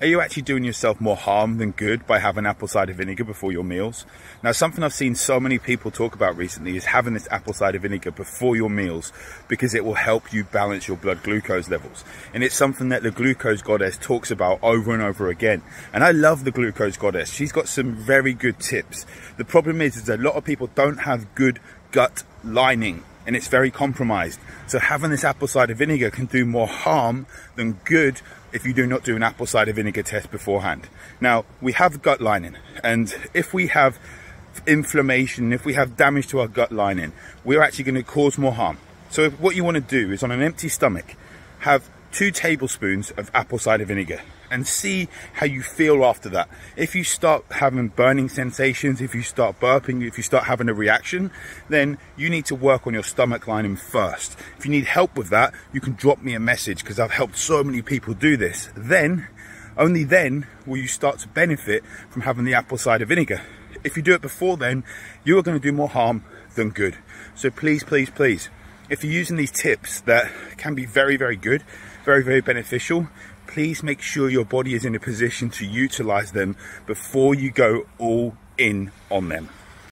Are you actually doing yourself more harm than good by having apple cider vinegar before your meals? Now, something I've seen so many people talk about recently is having this apple cider vinegar before your meals because it will help you balance your blood glucose levels. And it's something that the glucose goddess talks about over and over again. And I love the glucose goddess. She's got some very good tips. The problem is, is a lot of people don't have good gut lining and it's very compromised. So having this apple cider vinegar can do more harm than good if you do not do an apple cider vinegar test beforehand. Now, we have gut lining, and if we have inflammation, if we have damage to our gut lining, we're actually going to cause more harm. So what you want to do is on an empty stomach, have two tablespoons of apple cider vinegar and see how you feel after that. If you start having burning sensations, if you start burping, if you start having a reaction, then you need to work on your stomach lining first. If you need help with that, you can drop me a message because I've helped so many people do this. Then, only then will you start to benefit from having the apple cider vinegar. If you do it before then, you are going to do more harm than good. So please, please, please, if you're using these tips that can be very, very good, very, very beneficial, please make sure your body is in a position to utilize them before you go all in on them.